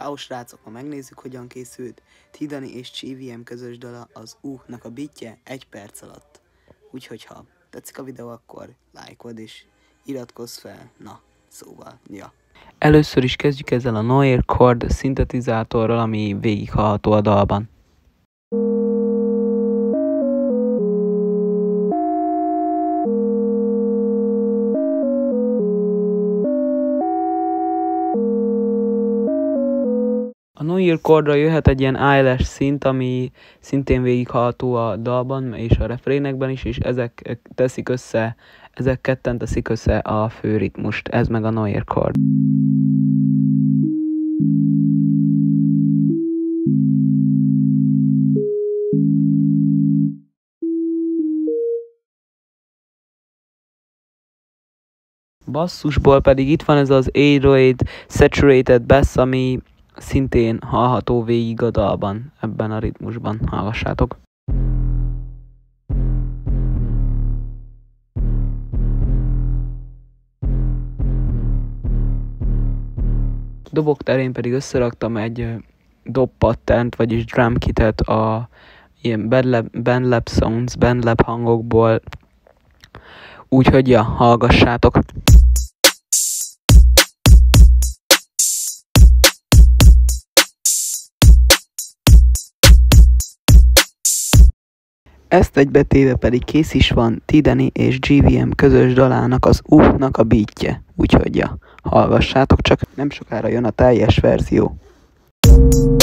Ciao srácok, ma megnézzük hogyan készült Tidani és CVM közös dala az Uh-nak a bitje egy perc alatt. Úgyhogy ha tetszik a videó, akkor lájkod és iratkozz fel. Na, szóval, ja. Először is kezdjük ezzel a Noir Chord szintetizátorral, ami végighallható a dalban. A Noir Chordra jöhet egy ilyen eyelash szint, ami szintén végighallható a dalban és a refrénekben is, és ezek teszik össze, ezek ketten teszik össze a fő ritmust, ez meg a Noir Chord. Basszusból pedig itt van ez az 808 Saturated Bass, ami szintén hallható végig a dalban, ebben a ritmusban. Hallgassátok! Dobok terén pedig összeraktam egy dob patternt, vagyis drum kitet a ilyen bandlab, bandlab sounds, bandlab hangokból. Úgyhogy ja, hallgassátok! Ezt egybetéve pedig kész is van Tidani és GVM közös dalának az Uh-nak a beatje. Úgyhogy ja, hallgassátok csak, nem sokára jön a teljes verzió. thank you